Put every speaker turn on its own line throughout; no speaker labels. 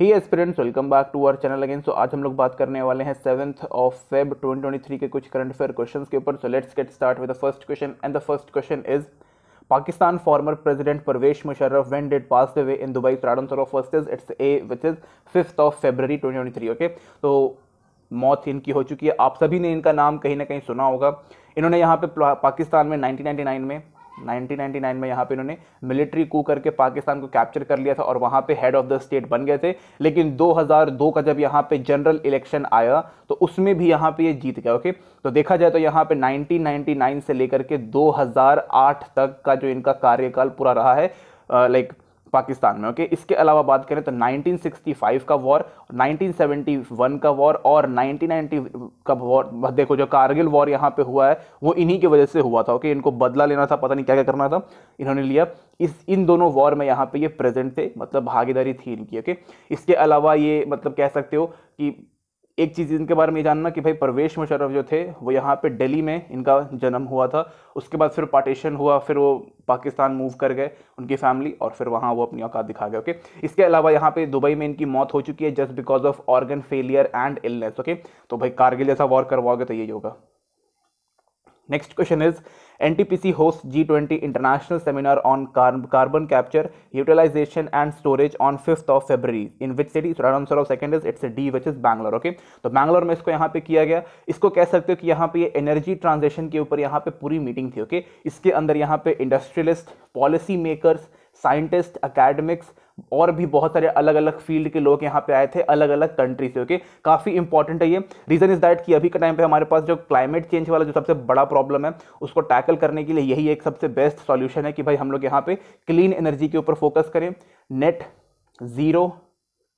Hi aspirants welcome back to our channel again so आज हम लोग बात करने वाले हैं सेवंथ ऑफ़ फेब 2023 के कुछ करंट अफेयर क्वेश्चंस के ऊपर। So let's get start with the first question and the first question is Pakistan former president Parvez Musharraf when did pass the way in Dubai third answer of first is it's A which is fifth of February 2023 okay तो मौत इनकी हो चुकी है। आप सभी ने इनका नाम कहीं ना कहीं सुना होगा। इन्होंने यहाँ पे पाकिस्तान में 1999 में 1999 में यहाँ पे इन्होंने मिलिट्री कू करके पाकिस्तान को कैप्चर कर लिया था और वहाँ पे हेड ऑफ़ द स्टेट बन गए थे। लेकिन 2002 का जब यहाँ पे जनरल इलेक्शन आया तो उसमें भी यहाँ पे ये जीत गया ओके तो देखा जाए तो यहाँ पे 1999 से लेकर के 2008 तक का जो इनका कार्यकाल पूरा रहा है लाइक पाकिस्तान में ओके okay? इसके अलावा बात करें तो 1965 का वॉर 1971 का वॉर और 1990 का वॉर देखो जो कारगिल वॉर यहाँ पे हुआ है, वो इन्हीं की वजह से हुआ था ओके okay? इनको बदला लेना था, पता नहीं क्या क्या करना था, इन्होंने लिया इस, इन दोनों वॉर में यहाँ पे ये प्रेजेंट थे मतलब भागीदारी थी इनकी ओके okay? इसके अलावा ये मतलब कह सकते हो कि एक चीज़ इनके बारे में जानना कि भाई परवेश मुशर्रफ जो थे, वो यहाँ पे दिल्ली में इनका जन्म हुआ था। उसके बाद फिर पार्टीशन हुआ, फिर वो पाकिस्तान मूव कर गए उनकी फैमिली और फिर वहाँ वो अपनी औकात दिखा गए, ओके? इसके अलावा यहाँ पे दुबई में इनकी मौत हो चुकी है just because of organ failure and illness okay? तो भाई कारगिल जैसा वॉर करवाओगे तो यही होगा। Next question is N T P C host G twenty international seminar on carbon capture utilisation and storage on fifth of February in which city answer of second is it's D which is Bangalore okay तो बैंगलोर में इसको यहाँ पे किया गया। इसको कह सकते हो कि यहाँ पे एनर्जी ट्रांजेक्शन के ऊपर यहाँ पे पूरी मीटिंग थी ओके okay? इसके अंदर यहाँ पे industrialist policy makers scientist academics और भी बहुत सारे अलग अलग फ़ील्ड के लोग यहाँ पे आए थे अलग अलग कंट्री से ओके काफ़ी इंपॉर्टेंट है ये। रीजन इज़ दैट कि अभी के टाइम पे हमारे पास जो क्लाइमेट चेंज वाला जो सबसे बड़ा प्रॉब्लम है, उसको टैकल करने के लिए यही एक सबसे बेस्ट सॉल्यूशन है कि भाई हम लोग यहाँ पे क्लीन एनर्जी के ऊपर फोकस करें। नेट ज़ीरो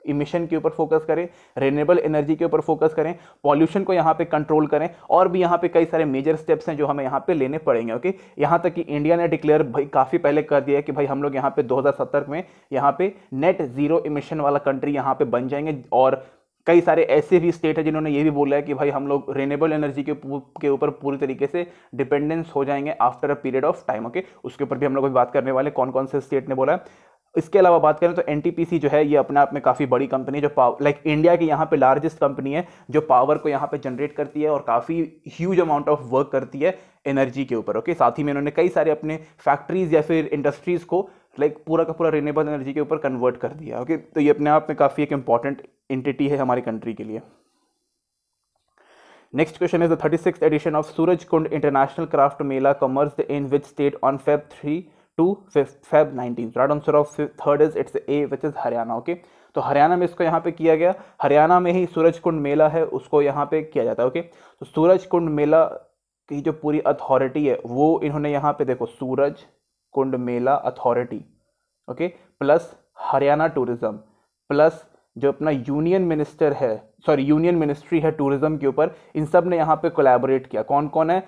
इमिशन के ऊपर फोकस करें रेनेबल एनर्जी के ऊपर फोकस करें पॉल्यूशन को यहाँ पे कंट्रोल करें और भी यहाँ पे कई सारे मेजर स्टेप्स हैं जो हमें यहाँ पे लेने पड़ेंगे ओके यहाँ तक कि इंडिया ने डिक्लेयर भाई काफ़ी पहले कर दिया है कि भाई हम लोग यहाँ पे 2070 में यहाँ पे नेट ज़ीरो इमिशन वाला कंट्री यहाँ पे बन जाएँगे और कई सारे ऐसे भी स्टेट है जिन्होंने ये भी बोला है कि भाई हम लोग रेनेबल एनर्जी के के ऊपर पूरी तरीके से डिपेंडेंस हो जाएँगे after a period of time okay उसके ऊपर भी हम लोग बात करने वाले कौन कौन से स्टेट ने बोला है? इसके अलावा बात करें तो एनटीपीसी जो है, ये अपने आप में काफ़ी बड़ी कंपनी जो पावर लाइक इंडिया की यहाँ पे लार्जेस्ट कंपनी है, जो पावर को यहाँ पे जनरेट करती है और काफ़ी ह्यूज अमाउंट ऑफ़ वर्क करती है एनर्जी के ऊपर ओके साथ ही में उन्होंने कई सारे अपने फैक्ट्रीज या फिर इंडस्ट्रीज़ को लाइक पूरा का पूरा रिनेबल एनर्जी के ऊपर कन्वर्ट कर दिया ओके तो ये अपने आप में काफ़ी एक इंपॉर्टेंट इंटिटी है हमारी कंट्री के लिए। Next question is the thirty six edition of Suraj Kund international craft mela commerce in which state on Feb three to Feb nineteen, right answer of third is, it's A, which is Haryana, okay? तो हरियाणा में इसको यहाँ पे किया गया। हरियाणा में ही सूरज कुंड मेला है, उसको यहाँ पे किया जाता है, ओके? तो सूरज कुंड मेला की जो पूरी अथॉरिटी है, वो इन्होंने यहाँ पे देखो Suraj Kund mela authority okay? Plus Haryana tourism, plus जो अपना यूनियन मिनिस्टर है, सॉरी, यूनियन मिनिस्ट्री है टूरिज़्म के ऊपर, इन सबने यहाँ पे कोलैबोरेट किया। कौन कौन है?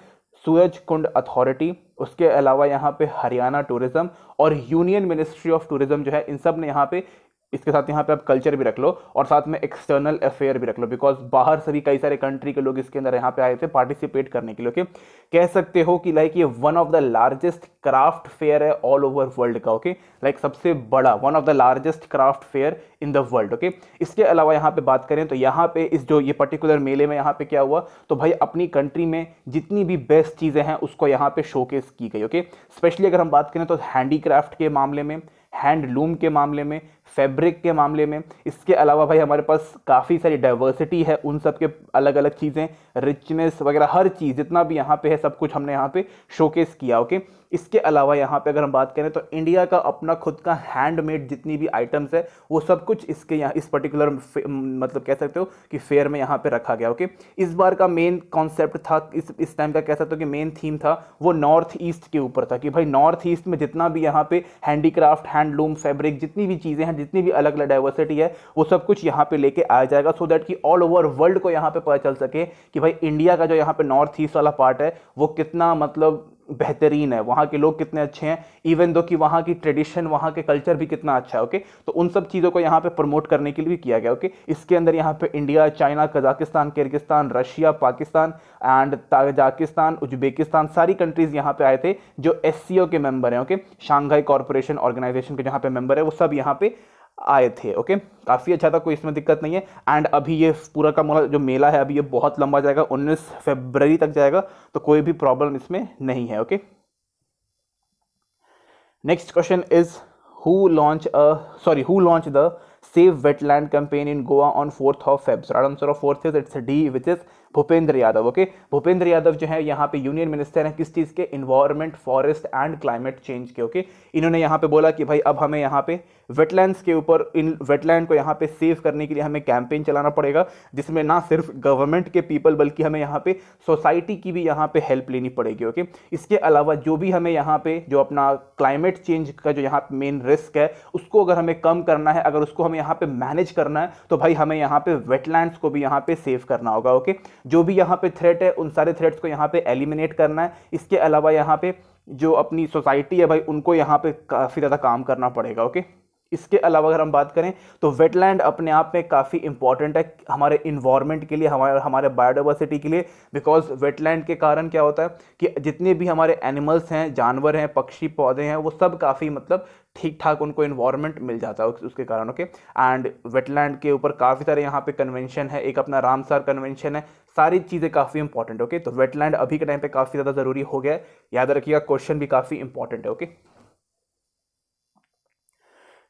सूरज कुंड अथॉरिटी उसके अलावा यहाँ पे हरियाणा टूरिज़्म और यूनियन मिनिस्ट्री ऑफ़ टूरिज़्म जो है, इन सबने यहाँ पे इसके साथ यहाँ पे आप कल्चर भी रख लो और साथ में एक्सटर्नल अफेयर भी रख लो बिकॉज़ बाहर से भी कई सारे कंट्री के लोग इसके अंदर यहाँ पे आए थे पार्टिसिपेट करने के लिए ओके कह सकते हो कि लाइक ये one of the largest craft fair है ऑल ओवर वर्ल्ड का ओके लाइक सबसे बड़ा one of the largest craft fair in the world okay इसके अलावा यहाँ पे बात करें तो यहाँ पे इस जो ये पर्टिकुलर मेले में यहाँ पे क्या हुआ? तो भाई अपनी कंट्री में जितनी भी बेस्ट चीज़ें हैं उसको यहाँ पे शोकेस की गई ओके स्पेशली अगर हम बात करें तो हैंडीक्राफ्ट के मामले में हैंडलूम के मामले में फैब्रिक के मामले में। इसके अलावा भाई हमारे पास काफ़ी सारी डाइवर्सिटी है, उन सब के अलग अलग चीज़ें रिचनेस वगैरह, हर चीज़, जितना भी यहाँ पे है, सब कुछ हमने यहाँ पे शोकेस किया ओके इसके अलावा यहाँ पे अगर हम बात करें तो इंडिया का अपना खुद का हैंडमेड जितनी भी आइटम्स है, वो सब कुछ इसके यहाँ, इस पर्टिकुलर मतलब कह सकते हो कि फेयर में यहाँ पे रखा गया ओके इस बार का मेन कॉन्सेप्ट था, इस इस टाइम का कह सकते हो कि मेन थीम था, वो नॉर्थ ईस्ट के ऊपर था, कि भाई नॉर्थ ईस्ट में जितना भी यहाँ पे हैंडीक्राफ्ट हैंडलूम फैब्रिक जितनी भी चीज़ें हैं जितनी भी अलग अलग डाइवर्सिटी है, वो सब कुछ यहाँ पे लेके आया जाएगा सो दैट कि ऑल ओवर वर्ल्ड को यहाँ पे पता चल सके कि भाई इंडिया का जो यहाँ पे नॉर्थ ईस्ट वाला पार्ट है, वो कितना मतलब बेहतरीन है। वहाँ के लोग कितने अच्छे हैं। इवन दो कि वहाँ की ट्रेडिशन वहाँ के कल्चर भी कितना अच्छा है ओके तो उन सब चीज़ों को यहाँ पे प्रमोट करने के लिए भी किया गया ओके इसके अंदर यहाँ पे India China Kazakhstan Kyrgyzstan Russia Pakistan and Tajikistan Uzbekistan सारी कंट्रीज़ यहाँ पे आए थे जो एससीओ के मेंबर हैं ओके शांघाई कॉरपोरेशन ऑर्गेनाइजेशन के जहाँ पे मेंबर है, वो सब यहाँ पे आए थे ओके काफ़ी अच्छा था, कोई इसमें दिक्कत नहीं है। एंड अभी ये पूरा का पूरा जो मेला है, अभी ये बहुत लंबा जाएगा 19 फरवरी तक जाएगा तो कोई भी प्रॉब्लम इसमें नहीं है okay next question is who launch a sorry who launch the save wetland campaign in Goa on fourth of Feb so answer of fourth is it's D which is Bhupendra Yadav okay Bhupendra Yadav जो है यहाँ पे union minister हैं किस चीज़ के environment forest and climate change के okay इन्होंने यहाँ पे बोला कि भाई अब हमें यहाँ पे वेटलैंड्स के ऊपर इन वेटलैंड को यहाँ पे सेव करने के लिए हमें कैंपेन चलाना पड़ेगा जिसमें ना सिर्फ़ गवर्नमेंट के पीपल बल्कि हमें यहाँ पे सोसाइटी की भी यहाँ पे हेल्प लेनी पड़ेगी ओके इसके अलावा जो भी हमें यहाँ पे जो अपना क्लाइमेट चेंज का जो यहाँ मेन रिस्क है उसको अगर हमें कम करना है अगर उसको हमें यहाँ पे मैनेज करना है तो भाई हमें यहाँ पे वेटलैंड्स को भी यहाँ पे सेव करना होगा ओके जो भी यहाँ पे थ्रेट है, उन सारे थ्रेट्स को यहाँ पे एलिमिनेट करना है। इसके अलावा यहाँ पे जो अपनी सोसाइटी है भाई, उनको यहाँ पे काफ़ी ज़्यादा काम करना पड़ेगा ओके इसके अलावा अगर हम बात करें तो वेटलैंड अपने आप में काफ़ी इंपॉर्टेंट है हमारे इन्वायरमेंट के लिए, हमारे हमारे बायोडाइवर्सिटी के लिए बिकॉज़ वेटलैंड के कारण क्या होता है कि जितने भी हमारे एनिमल्स हैं, जानवर हैं, पक्षी, पौधे हैं, वो सब काफ़ी मतलब ठीक ठाक उनको इन्वायरमेंट मिल जाता है उसके कारण ओके एंड वेटलैंड के ऊपर काफ़ी सारे यहाँ पे कन्वेंशन है, एक अपना रामसार कन्वेंशन है, सारी चीज़ें काफ़ी इंपॉर्टेंट ओके तो वेटलैंड अभी के टाइम पे काफ़ी ज़्यादा ज़रूरी हो गया याद रखिएगा क्वेश्चन भी काफ़ी इंपॉर्टेंट है okay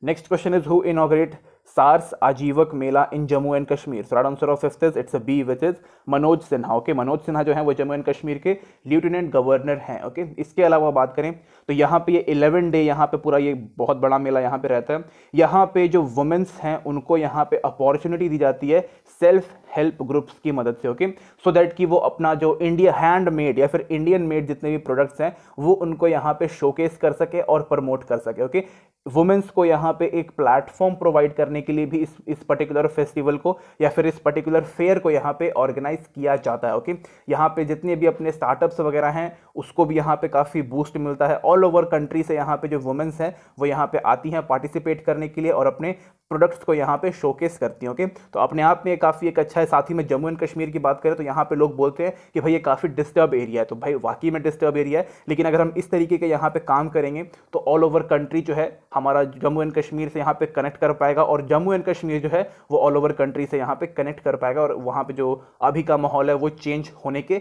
Next question is, who inaugurate SARS Aajeevika mela in Jammu and Kashmir so answer of fifth is it's B which is Manoj Sinha okay Manoj Sinha जो है वो जम्मू एंड कश्मीर के लेफ्टिनेंट गवर्नर हैं okay? इसके अलावा बात करें तो यहाँ पे ये इलेवन डे यहाँ पे पूरा ये बहुत बड़ा मेला यहाँ पे रहता है। यहाँ पे जो वुमेंस हैं, उनको यहाँ पे अपॉर्चुनिटी दी जाती है सेल्फ हेल्प ग्रुप्स की मदद से ओके सो दैट कि वो अपना जो इंडिया हैंड मेड या फिर इंडियन मेड जितने भी प्रोडक्ट्स हैं, वो उनको यहाँ पे शोकेस कर सके और प्रमोट कर सके ओके वुमेंस को यहाँ पे एक प्लेटफॉर्म प्रोवाइड करने के लिए भी इस इस पर्टिकुलर फेस्टिवल को या फिर इस पर्टिकुलर फेयर को यहाँ पे ऑर्गेनाइज किया जाता है ओके यहाँ पे जितने भी अपने स्टार्टअप्स वगैरह हैं, उसको भी यहाँ पे काफ़ी बूस्ट मिलता है। ऑल ओवर कंट्री से यहाँ पे जो वुमेंस हैं, वो यहाँ पे आती हैं पार्टिसिपेट करने के लिए और अपने प्रोडक्ट्स को यहाँ पे शोकेस करती हैं ओके तो अपने आप में काफ़ी एक अच्छा है। साथ ही में जम्मू एंड कश्मीर की बात करें तो यहाँ पे लोग बोलते हैं कि भाई ये काफ़ी डिस्टर्ब एरिया है। तो भाई वाकई में डिस्टर्ब एरिया है। लेकिन अगर हम इस तरीके के यहाँ पे काम करेंगे तो ऑल ओवर कंट्री जो है, हमारा जम्मू एंड कश्मीर से यहाँ पे कनेक्ट कर पाएगा और जम्मू एंड कश्मीर जो है, वो ऑल ओवर कंट्री से यहाँ पे कनेक्ट कर पाएगा और वहाँ पे जो अभी का माहौल है, वो चेंज होने के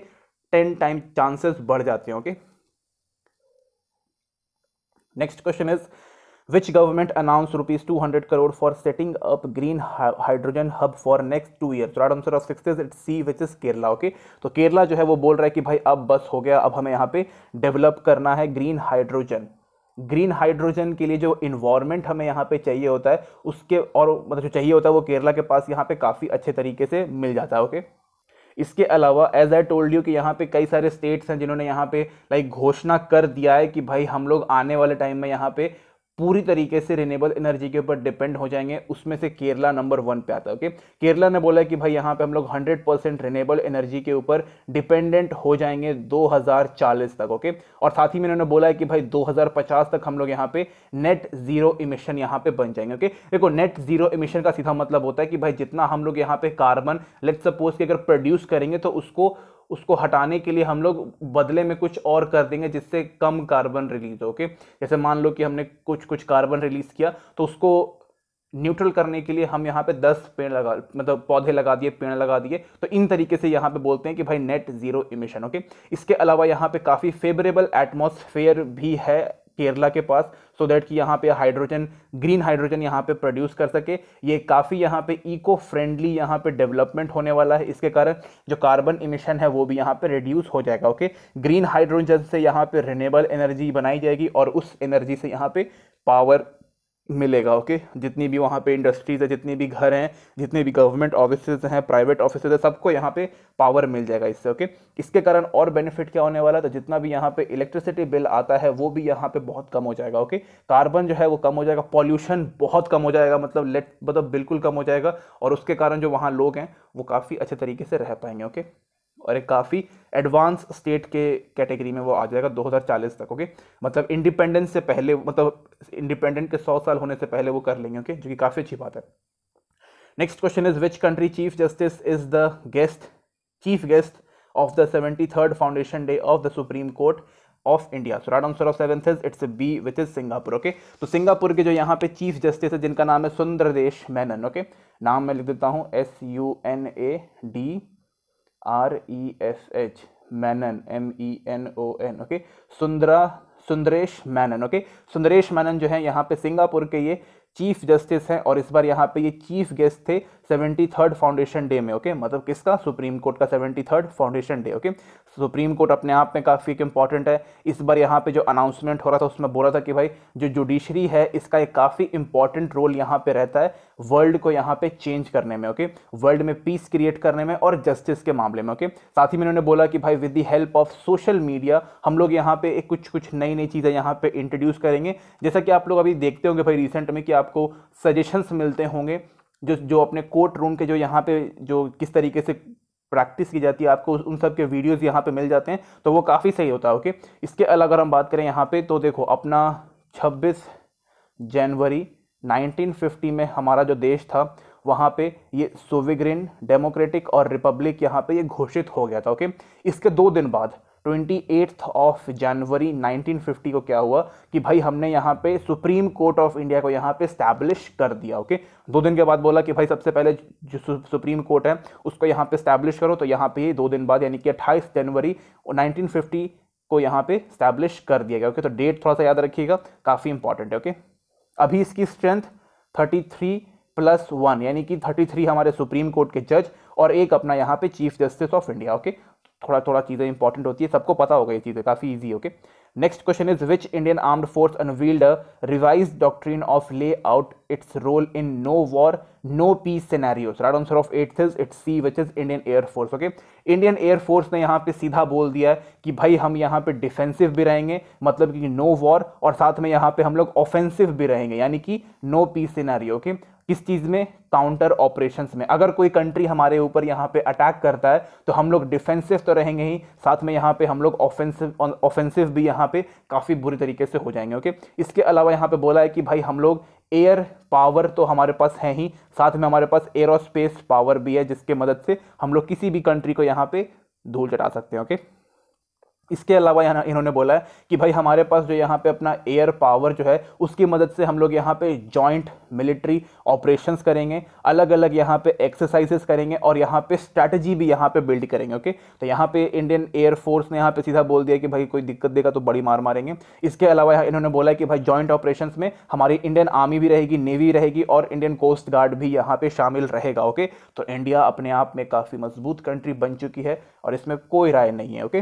टेन टाइम चांसेस बढ़ जाते हैं okay next question is which government announced rupees 200 crore for setting up green hydrogen hub for next years? Right answer of six is it's c, which is kerala, okay? तो केरला जो है वो बोल रहा है कि भाई अब बस हो गया, अब हमें यहाँ पे डेवलप करना है ग्रीन हाइड्रोजन ग्रीन हाइड्रोजन के लिए जो इन्वायरमेंट हमें यहाँ पे चाहिए होता है, उसके और मतलब जो चाहिए होता है वो केरला के पास यहाँ पे काफ़ी अच्छे तरीके से मिल जाता है ओके इसके अलावा एज आई टोल्ड यू कि यहाँ पे कई सारे स्टेट्स हैं जिन्होंने यहाँ पे लाइक घोषणा कर दिया है कि भाई हम लोग आने वाले टाइम में यहाँ पे पूरी तरीके से रिनेबल एनर्जी के ऊपर डिपेंड हो जाएँगे। उसमें से केरला नंबर वन पे आता है ओके केरला ने बोला कि भाई यहाँ पे हम लोग 100 परसेंट रिनेबल एनर्जी के ऊपर डिपेंडेंट हो जाएँगे 2040 तक ओके और साथ ही में इन्होंने बोला है कि भाई 2050 तक हम लोग यहाँ पे नेट ज़ीरो इमिशन यहाँ पे बन जाएँगे ओके देखो नेट ज़ीरो इमिशन का सीधा मतलब होता है कि भाई जितना हम लोग यहाँ पे कार्बन लेट सपोज़ कि अगर प्रोड्यूस करेंगे तो उसको उसको हटाने के लिए हम लोग बदले में कुछ और कर देंगे जिससे कम कार्बन रिलीज़ हो ओके जैसे मान लो कि हमने कुछ कुछ कार्बन रिलीज़ किया तो उसको न्यूट्रल करने के लिए हम यहाँ पे 10 पेड़ लगा मतलब पौधे लगा दिए, पेड़ लगा दिए। तो इन तरीके से यहाँ पे बोलते हैं कि भाई नेट ज़ीरो इमिशन ओके इसके अलावा यहाँ पे काफ़ी फेवरेबल एटमॉस्फेयर भी है केरला के पास सो दैट कि यहाँ पे हाइड्रोजन ग्रीन हाइड्रोजन यहाँ पे प्रोड्यूस कर सके। ये काफ़ी यहाँ पे इको फ्रेंडली यहाँ पे डेवलपमेंट होने वाला है। इसके कारण जो कार्बन इमिशन है, वो भी यहाँ पे रिड्यूस हो जाएगा ओके ग्रीन हाइड्रोजन से यहाँ पे रिनेबल एनर्जी बनाई जाएगी और उस एनर्जी से यहाँ पे पावर मिलेगा, ओके? जितनी भी वहाँ पे इंडस्ट्रीज़ है, जितनी भी घर हैं, जितने भी गवर्नमेंट ऑफ़िस हैं प्राइवेट ऑफ़िस है, सबको यहाँ पे पावर मिल जाएगा इससे, ओके? इसके कारण और बेनिफिट क्या होने वाला है? तो जितना भी यहाँ पे इलेक्ट्रिसिटी बिल आता है, वो भी यहाँ पे बहुत कम हो जाएगा, ओके? कार्बन जो है, वो कम हो जाएगा पॉल्यूशन बहुत कम हो जाएगा मतलब लेट मतलब बिल्कुल कम हो जाएगा, और उसके कारण जो वहाँ लोग हैं, वो काफ़ी अच्छे तरीके से रह पाएँगे, ओके? और एक काफ़ी एडवांस स्टेट के कैटेगरी में वो आ जाएगा 2040 तक ओके मतलब इंडिपेंडेंस से पहले मतलब इंडिपेंडेंट के 100 साल होने से पहले वो कर लेंगे ओके जो कि काफ़ी अच्छी बात है। Next question is which country chief justice is the guest chief guest of the seventy third foundation day of the supreme court of India so right answer of seventh is it's B which is Singapore okay तो Singapore के जो यहाँ पे chief justice है, जिनका नाम है सुंदरदेश Menon okay okay? नाम मैं लिख देता हूँ S U N D A R E S H Menon M E N O N okay Sundara Sundaresh Menon okay Sundaresh Menon जो है, यहाँ पे सिंगापुर के ये चीफ जस्टिस हैं और इस बार यहाँ पे ये चीफ गेस्ट थे सेवेंटी थर्ड फाउंडेशन डे में ओके मतलब किसका? सुप्रीम कोर्ट का seventy third foundation day okay supreme court अपने आप में काफ़ी एक इंपॉर्टेंट है। इस बार यहाँ पे जो अनाउंसमेंट हो रहा था, उसमें बोला था कि भाई, जो जुडिशरी है, इसका एक काफ़ी इंपॉर्टेंट रोल यहाँ पे रहता है। वर्ल्ड को यहाँ पे चेंज करने में ओके वर्ल्ड में पीस क्रिएट करने में और जस्टिस के मामले में ओके साथ ही में उन्होंने बोला कि भाई with the help of social media हम लोग यहाँ पे एक कुछ कुछ नई नई चीज़ें यहाँ पे इंट्रोड्यूस करेंगे। जैसा कि आप लोग अभी देखते होंगे भाई रिसेंट में कि आपको सजेशंस मिलते होंगे, जो जो अपने कोर्ट रूम के जो यहाँ पे जो किस तरीके से प्रैक्टिस की जाती है, आपको उन सब के वीडियोज़ यहाँ पे मिल जाते हैं तो वो काफ़ी सही होता है ओके इसके अलग अगर हम बात करें यहाँ पे तो देखो, अपना 26 जनवरी 1950 में हमारा जो देश था, वहाँ पे ये सोविग्रिन, डेमोक्रेटिक और रिपब्लिक यहाँ पे ये घोषित हो गया था, ओके? इसके दो दिन बाद, ट्वेंटी ऑफ़ जनवरी 1950 को क्या हुआ कि भाई हमने यहाँ पे सुप्रीम कोर्ट ऑफ़ इंडिया को यहाँ पे स्टैब्लिश कर दिया, ओके? दो दिन के बाद बोला कि भाई सबसे पहले जो सुप्रीम कोर्ट है, उसको यहाँ पे स्टैब्लिश करो तो यहाँ पे दो दिन बाद यानी कि अट्ठाईस जनवरी 1950 को यहाँ पे स्टैब्लिश कर दिया गया, ओके? तो डेट थोड़ा सा याद रखिएगा, काफ़ी इंपॉर्टेंट है, ओके? अभी इसकी strength thirty three plus one यानी कि थर्टी थ्री हमारे सुप्रीम कोर्ट के जज और एक अपना यहाँ पे chief justice of India okay थोड़ा थोड़ा चीज़ें इंपॉर्टेंट होती है, सबको पता होगा ये चीज़ें, काफ़ी easy okay next question is which Indian armed force unveiled revised doctrine of lay out its role in no war no peace scenarios right answer of eighth is it's C which is Indian air force okay Indian air force ने यहाँ पे सीधा बोल दिया कि भाई हम यहाँ पे डिफेंसिव भी रहेंगे मतलब कि नो वॉर और साथ में यहाँ पे हम लोग ऑफेंसिव भी रहेंगे, यानी कि नो पीस सिनेरियो ओके किस चीज़ में? काउंटर ऑपरेशंस में। अगर कोई कंट्री हमारे ऊपर यहाँ पे अटैक करता है तो हम लोग डिफेंसिव तो रहेंगे ही, साथ में यहाँ पे हम लोग ऑफेंसिव ऑफेंसिव भी यहाँ पे काफ़ी बुरी तरीके से हो जाएँगे ओके इसके अलावा यहाँ पे बोला है कि भाई हम लोग एयर पावर तो हमारे पास है ही, साथ में हमारे पास एरोस्पेस पावर भी है, जिसके मदद से हम लोग किसी भी कंट्री को यहाँ पे धूल चटा सकते हैं ओके इसके अलावा यहाँ इन्होंने बोला है कि भाई हमारे पास जो यहाँ पे अपना एयर पावर जो है, उसकी मदद से हम लोग यहाँ पे जॉइंट मिलिट्री ऑपरेशंस करेंगे अलग अलग यहाँ पे एक्सरसाइजेस करेंगे और यहाँ पे स्ट्रैटेजी भी यहाँ पे बिल्ड करेंगे ओके तो यहाँ पे इंडियन एयर फोर्स ने यहाँ पे सीधा बोल दिया कि भाई कोई दिक्कत देगा तो बड़ी मार मारेंगे। इसके अलावा यहाँ इन्होंने बोला कि भाई जॉइंट ऑपरेशन में हमारी इंडियन आर्मी भी रहेगी नेवी रहेगी और इंडियन कोस्ट गार्ड भी यहाँ पर शामिल रहेगा ओके तो इंडिया अपने आप में काफ़ी मज़बूत कंट्री बन चुकी है और इसमें कोई राय नहीं है ओके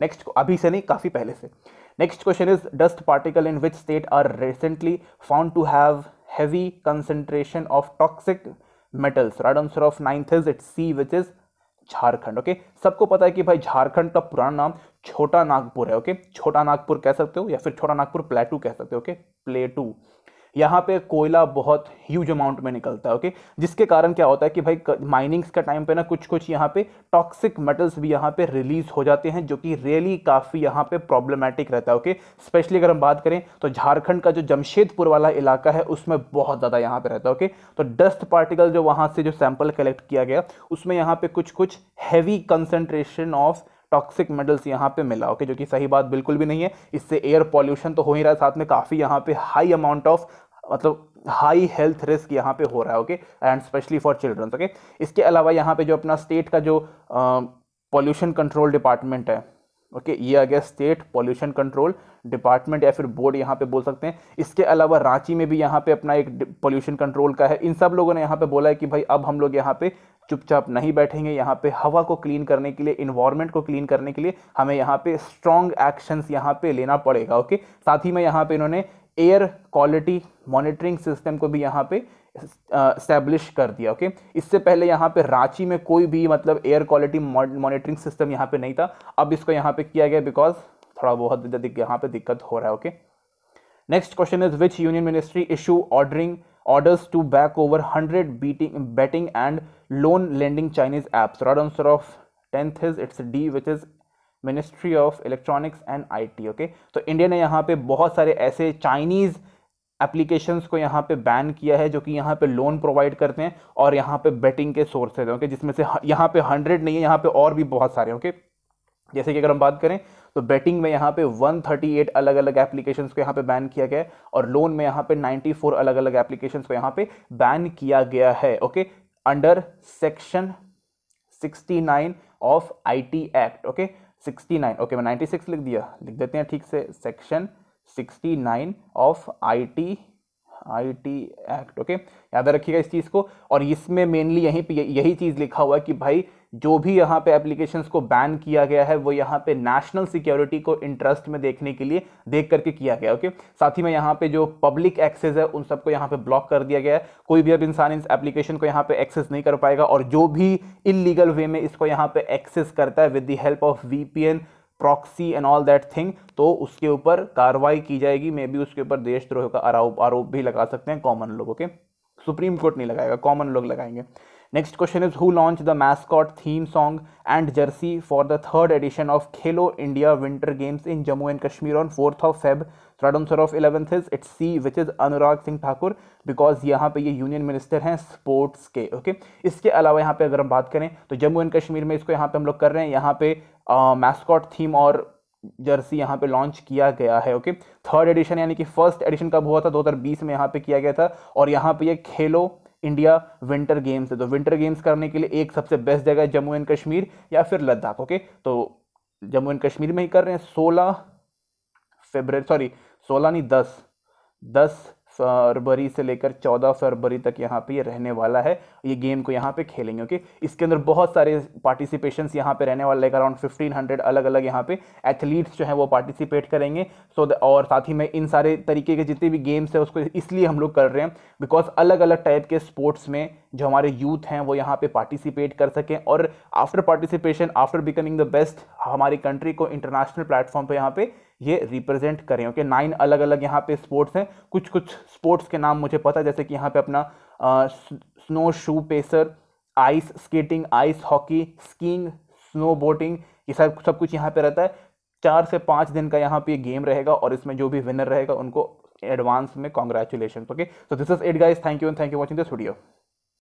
नेक्स्ट अभी से नहीं, काफ़ी पहले से। Next question is dust particle in which state are recently found to have heavy concentration of toxic metals right answer of ninth is it C which is Jharkhand okay सबको पता है कि भाई झारखंड का पुराना नाम छोटा नागपुर है ओके okay? छोटा नागपुर कह सकते हो या फिर छोटा नागपुर प्लेटू कह सकते हो ओके प्लेटू। यहाँ पे कोयला बहुत ह्यूज अमाउंट में निकलता है ओके जिसके कारण क्या होता है कि भाई माइनिंग्स का टाइम पे ना कुछ कुछ यहाँ पे टॉक्सिक मेटल्स भी यहाँ पे रिलीज़ हो जाते हैं, जो कि रियली काफ़ी यहाँ पे प्रॉब्लमेटिक रहता है ओके स्पेशली अगर हम बात करें तो झारखंड का जो जमशेदपुर वाला इलाका है, उसमें बहुत ज़्यादा यहाँ पे रहता है ओके तो डस्ट पार्टिकल जो वहाँ से जो सैंपल कलेक्ट किया गया, उसमें यहाँ पे कुछ कुछ heavy concentration of toxic metals यहाँ पे मिला ओके जो कि सही बात बिल्कुल भी नहीं है। इससे एयर पॉल्यूशन तो हो ही रहा है, साथ में काफ़ी यहाँ पे हाई अमाउंट ऑफ़ मतलब हाई हेल्थ रिस्क यहाँ पे हो रहा है okay and specially for children okay इसके अलावा यहाँ पे जो अपना स्टेट का जो पॉल्यूशन कंट्रोल डिपार्टमेंट है ओके ये आ गया स्टेट पॉल्यूशन कंट्रोल डिपार्टमेंट या फिर बोर्ड यहाँ पे बोल सकते हैं इसके अलावा रांची में भी यहाँ पे अपना एक पॉल्यूशन कंट्रोल का है इन सब लोगों ने यहाँ पे बोला है कि भाई अब हम लोग यहाँ पे चुपचाप नहीं बैठेंगे यहाँ पे हवा को क्लीन करने के लिए इन्वायरमेंट को क्लीन करने के लिए हमें यहाँ पे स्ट्रॉन्ग एक्शंस यहाँ पे लेना पड़ेगा ओके साथ ही में यहाँ पे इन्होंने एयर क्वालिटी मॉनिटरिंग सिस्टम को भी यहाँ पे स्टैब्लिश कर दिया ओके इससे पहले यहाँ पे रांची में कोई भी मतलब एयर क्वालिटी मॉनिटरिंग सिस्टम यहाँ पे नहीं था। अब इसको यहाँ पे किया गया बिकॉज़ थोड़ा बहुत यहाँ पे दिक्कत हो रहा है okay next question is which union ministry issue ordering orders to back over hundred beating betting and loan lending Chinese apps right answer of tenth is it's D which is ministry of electronics and IT okay तो India ने यहाँ पे बहुत सारे ऐसे Chinese applications को यहाँ पे बैन किया है जो कि यहाँ पे लोन प्रोवाइड करते हैं और यहाँ पे बेटिंग के सोर्सेज ओके जिसमें से यहाँ पे हंड्रेड नहीं है यहाँ पे और भी बहुत सारे ओके जैसे कि अगर हम बात करें तो बेटिंग में यहाँ पे 138 अलग अलग एप्लीकेशंस को यहाँ पे बैन किया गया है और लोन में यहाँ पे 94 अलग अलग एप्लीकेशंस को यहाँ पे बैन किया गया है okay under section 69 of IT act okay 69 okay मैं 96 लिख दिया। लिख देते हैं ठीक से। Section 69 of I T I T act okay याद रखिएगा इस चीज़ को। और इसमें मेनली यहीं पे यही चीज़ लिखा हुआ है कि भाई जो भी यहाँ पे एप्लीकेशंस को बैन किया गया है, वो यहाँ पे नेशनल सिक्योरिटी को इंटरेस्ट में देखने के लिए देख करके किया गया ओके साथ ही में यहाँ पे जो पब्लिक एक्सेस है, उन सबको यहाँ पे ब्लॉक कर दिया गया है। कोई भी अब इंसान इस एप्लीकेशन को यहाँ पे एक्सेस नहीं कर पाएगा और जो भी इलीगल वे में इसको यहाँ पे एक्सेस करता है with the help of VPN proxy and all that thing तो उसके ऊपर कार्रवाई की जाएगी। मे बी उसके ऊपर देशद्रोह का आरोप आरोप भी लगा सकते हैं कॉमन लोग ओके सुप्रीम कोर्ट नहीं लगाएगा कॉमन लोग लगाएँगे। Next question is who launch the mascot theme song and jersey for the third edition of Khelo India winter games in Jammu and Kashmir on fourth of Feb right answer of eleventh is it's C which is Anurag Singh Thakur because यहाँ पे ये union minister हैं sports के okay okay? इसके अलावा यहाँ पे अगर हम बात करें तो जम्मू एंड कश्मीर में इसको यहाँ पे हम लोग कर रहे हैं यहाँ पे मैस्कॉट uh, थीम और जर्सी यहाँ पे लॉन्च किया गया है ओके थर्ड एडिशन यानी कि फ़र्स्ट एडिशन कब हुआ था? 2020 में यहाँ पे किया गया था और यहाँ पे ये खेलो इंडिया विंटर गेम्स है। तो विंटर गेम्स करने के लिए एक सबसे बेस्ट जगह है जम्मू एंड कश्मीर या फिर लद्दाख ओके तो जम्मू एंड कश्मीर में ही कर रहे हैं। सोलह फेबर सॉरी सोलह नहीं, दस। दस फरवरी से लेकर चौदह फरवरी तक यहाँ पे ये रहने वाला है। ये गेम को यहाँ पे खेलेंगे, ओके? इसके अंदर बहुत सारे पार्टिसिपेशंस यहाँ पे रहने वाले अराउंड फिफ्टीन हंड्रेड अलग अलग यहाँ पे एथलीट्स जो हैं वो पार्टिसिपेट करेंगे। सो so और साथ ही में इन सारे तरीके के जितने भी गेम्स हैं उसको इसलिए हम लोग कर रहे हैं बिकॉज़ अलग अलग टाइप के स्पोर्ट्स में जो हमारे यूथ हैं वो यहाँ पे पार्टिसिपेट कर सकें। और after participation after becoming the best हमारी कंट्री को इंटरनेशनल प्लेटफॉर्म पर यहाँ पे ये रिप्रेजेंट करें ओके नाइन अलग अलग यहाँ पे स्पोर्ट्स हैं। कुछ कुछ स्पोर्ट्स के नाम मुझे पता है, जैसे कि यहाँ पे अपना snow shoe pacer ice skating ice hockey skiing snow boating ये सब सब कुछ यहाँ पे रहता है। चार से पाँच दिन का यहाँ पे गेम रहेगा और इसमें जो भी विनर रहेगा, उनको एडवांस में congratulation okay so this is it guys thank you and thank you watching this video